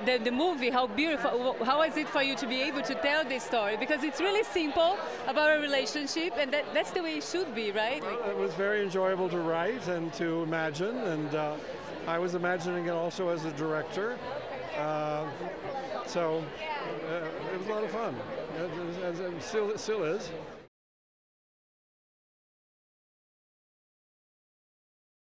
the, the, the movie, how beautiful, How is it for you to be able to tell this story? Because it's really simple about a relationship, and that, that's the way it should be, right? Well, it was very enjoyable to write and to imagine, and uh, I was imagining it also as a director. Uh, so uh, it was a lot of fun. It, it, it still, it still is.